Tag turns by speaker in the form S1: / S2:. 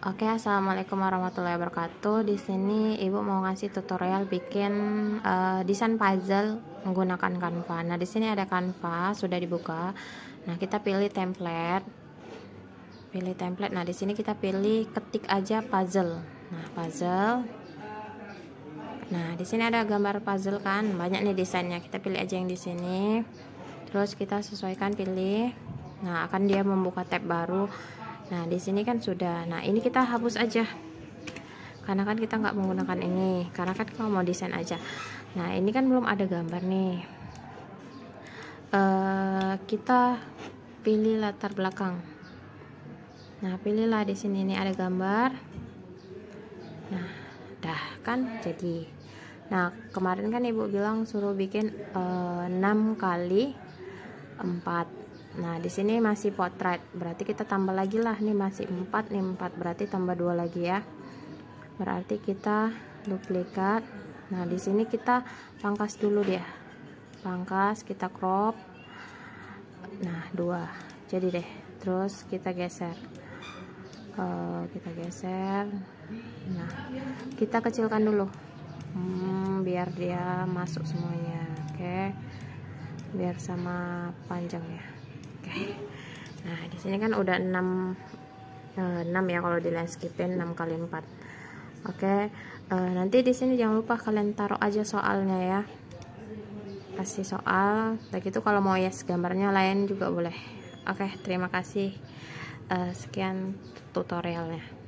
S1: Oke, assalamualaikum warahmatullahi wabarakatuh. Di sini ibu mau ngasih tutorial bikin uh, desain puzzle menggunakan Canva. Nah, di sini ada Canva sudah dibuka. Nah, kita pilih template. Pilih template. Nah, di sini kita pilih ketik aja puzzle. Nah, puzzle. Nah, di sini ada gambar puzzle kan, banyak nih desainnya. Kita pilih aja yang di sini. Terus kita sesuaikan pilih. Nah, akan dia membuka tab baru Nah, di sini kan sudah. Nah, ini kita hapus aja. Karena kan kita nggak menggunakan ini. Karena kan kalau mau desain aja. Nah, ini kan belum ada gambar nih. Uh, kita pilih latar belakang. Nah, pilihlah di sini ini ada gambar. Nah, dah kan jadi. Nah, kemarin kan Ibu bilang suruh bikin eh, 6 kali 4 Nah, di sini masih potret. Berarti kita tambah lagi lah. Nih masih 4, nih 4. Berarti tambah 2 lagi ya. Berarti kita duplikat. Nah, di sini kita pangkas dulu dia. Pangkas, kita crop. Nah, 2. Jadi deh. Terus kita geser. Uh, kita geser. Nah, kita kecilkan dulu. Hmm, biar dia masuk semuanya. Oke. Okay. Biar sama panjangnya okay. nah di sini kan udah 6 uh, 6 ya kalau di landscape 6 kali 4 oke. Eh, nanti di sini jangan lupa kalian taruh aja soalnya ya. Kasih soal. Begitu kalau mau yes gambarnya lain juga boleh. Oke terima kasih. Uh, sekian tutorialnya